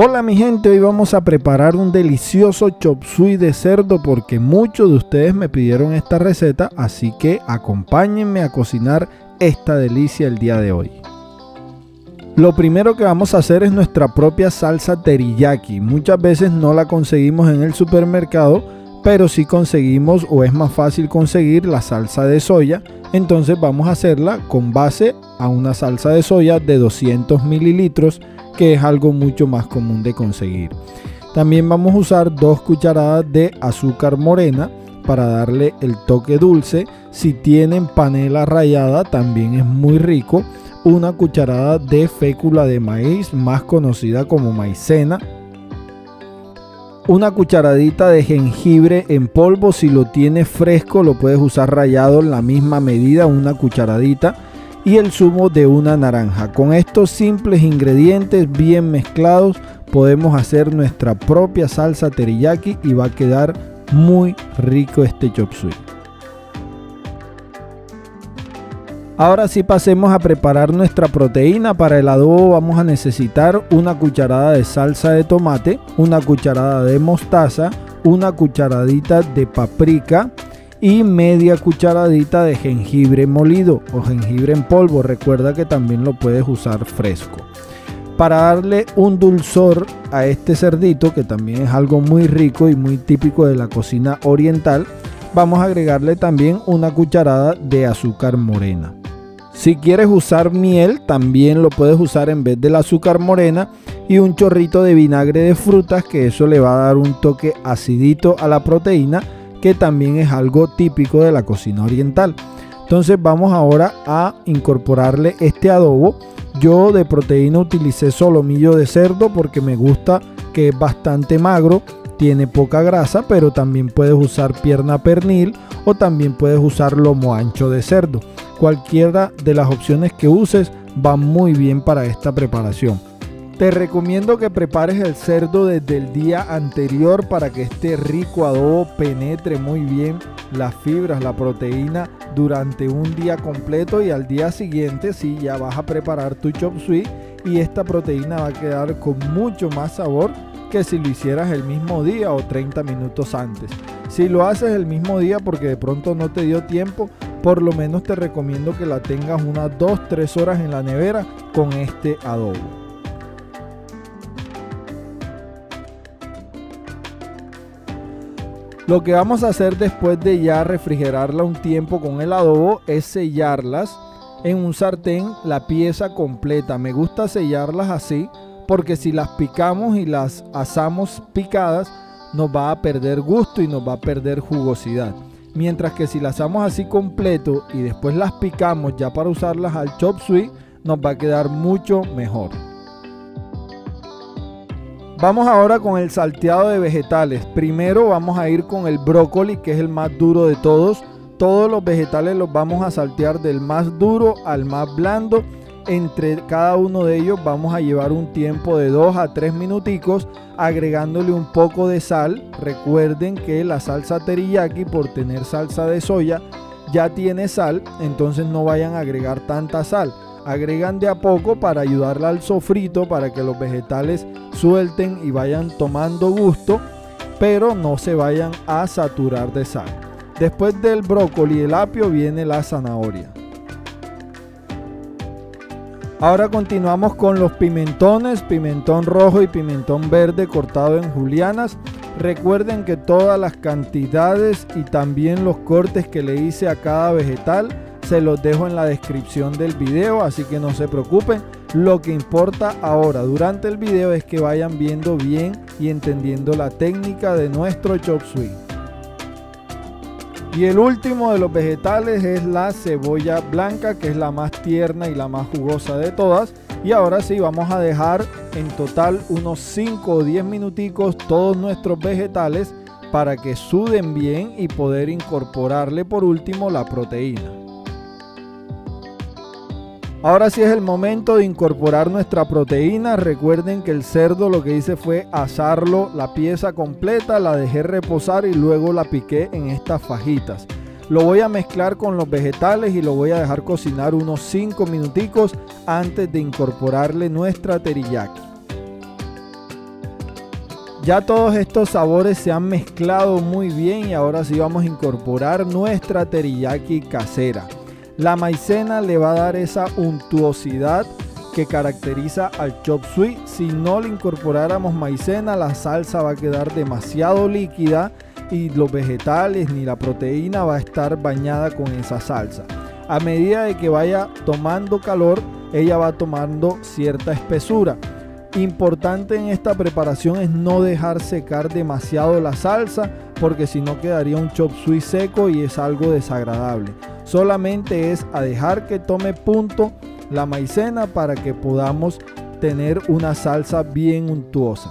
Hola mi gente, hoy vamos a preparar un delicioso chop suey de cerdo porque muchos de ustedes me pidieron esta receta, así que acompáñenme a cocinar esta delicia el día de hoy. Lo primero que vamos a hacer es nuestra propia salsa teriyaki. Muchas veces no la conseguimos en el supermercado, pero si conseguimos o es más fácil conseguir la salsa de soya. Entonces vamos a hacerla con base a una salsa de soya de 200 mililitros que es algo mucho más común de conseguir. También vamos a usar dos cucharadas de azúcar morena para darle el toque dulce. Si tienen panela rallada también es muy rico. Una cucharada de fécula de maíz, más conocida como maicena. Una cucharadita de jengibre en polvo, si lo tienes fresco lo puedes usar rallado en la misma medida, una cucharadita y el zumo de una naranja. Con estos simples ingredientes bien mezclados podemos hacer nuestra propia salsa teriyaki y va a quedar muy rico este chop suey. Ahora sí pasemos a preparar nuestra proteína. Para el adobo vamos a necesitar una cucharada de salsa de tomate, una cucharada de mostaza, una cucharadita de paprika, y media cucharadita de jengibre molido o jengibre en polvo. Recuerda que también lo puedes usar fresco. Para darle un dulzor a este cerdito, que también es algo muy rico y muy típico de la cocina oriental, vamos a agregarle también una cucharada de azúcar morena. Si quieres usar miel, también lo puedes usar en vez del azúcar morena y un chorrito de vinagre de frutas, que eso le va a dar un toque acidito a la proteína que también es algo típico de la cocina oriental. Entonces vamos ahora a incorporarle este adobo. Yo de proteína utilicé solomillo de cerdo porque me gusta que es bastante magro, tiene poca grasa, pero también puedes usar pierna pernil o también puedes usar lomo ancho de cerdo. Cualquiera de las opciones que uses va muy bien para esta preparación. Te recomiendo que prepares el cerdo desde el día anterior para que este rico adobo penetre muy bien las fibras, la proteína durante un día completo y al día siguiente sí ya vas a preparar tu chop suey y esta proteína va a quedar con mucho más sabor que si lo hicieras el mismo día o 30 minutos antes. Si lo haces el mismo día porque de pronto no te dio tiempo, por lo menos te recomiendo que la tengas unas 2-3 horas en la nevera con este adobo. Lo que vamos a hacer después de ya refrigerarla un tiempo con el adobo es sellarlas en un sartén la pieza completa. Me gusta sellarlas así porque si las picamos y las asamos picadas nos va a perder gusto y nos va a perder jugosidad. Mientras que si las asamos así completo y después las picamos ya para usarlas al chop suey nos va a quedar mucho mejor. Vamos ahora con el salteado de vegetales. Primero vamos a ir con el brócoli, que es el más duro de todos. Todos los vegetales los vamos a saltear del más duro al más blando. Entre cada uno de ellos vamos a llevar un tiempo de 2 a 3 minuticos agregándole un poco de sal. Recuerden que la salsa teriyaki por tener salsa de soya ya tiene sal, entonces no vayan a agregar tanta sal agregan de a poco para ayudarla al sofrito, para que los vegetales suelten y vayan tomando gusto, pero no se vayan a saturar de sal. Después del brócoli y el apio viene la zanahoria. Ahora continuamos con los pimentones, pimentón rojo y pimentón verde cortado en julianas. Recuerden que todas las cantidades y también los cortes que le hice a cada vegetal se los dejo en la descripción del video, así que no se preocupen. Lo que importa ahora durante el video es que vayan viendo bien y entendiendo la técnica de nuestro chop suey. Y el último de los vegetales es la cebolla blanca, que es la más tierna y la más jugosa de todas. Y ahora sí, vamos a dejar en total unos 5 o 10 minuticos todos nuestros vegetales para que suden bien y poder incorporarle por último la proteína. Ahora sí es el momento de incorporar nuestra proteína. Recuerden que el cerdo lo que hice fue asarlo la pieza completa, la dejé reposar y luego la piqué en estas fajitas. Lo voy a mezclar con los vegetales y lo voy a dejar cocinar unos 5 minuticos antes de incorporarle nuestra teriyaki. Ya todos estos sabores se han mezclado muy bien y ahora sí vamos a incorporar nuestra teriyaki casera. La maicena le va a dar esa untuosidad que caracteriza al chop suey. Si no le incorporáramos maicena, la salsa va a quedar demasiado líquida y los vegetales ni la proteína va a estar bañada con esa salsa. A medida de que vaya tomando calor, ella va tomando cierta espesura. Importante en esta preparación es no dejar secar demasiado la salsa porque si no quedaría un chop suey seco y es algo desagradable. Solamente es a dejar que tome punto la maicena para que podamos tener una salsa bien untuosa.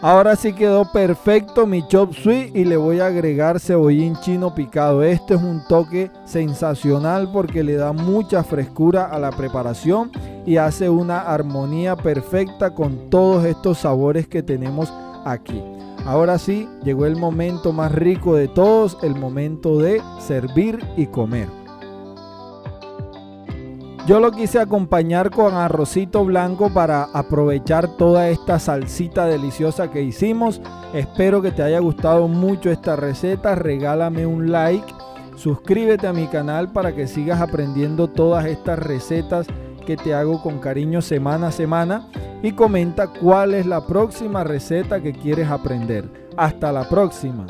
Ahora sí quedó perfecto mi chop suey y le voy a agregar cebollín chino picado. Este es un toque sensacional porque le da mucha frescura a la preparación y hace una armonía perfecta con todos estos sabores que tenemos aquí. Ahora sí, llegó el momento más rico de todos, el momento de servir y comer. Yo lo quise acompañar con arrocito blanco para aprovechar toda esta salsita deliciosa que hicimos. Espero que te haya gustado mucho esta receta. Regálame un like. Suscríbete a mi canal para que sigas aprendiendo todas estas recetas que te hago con cariño semana a semana. Y comenta cuál es la próxima receta que quieres aprender. Hasta la próxima.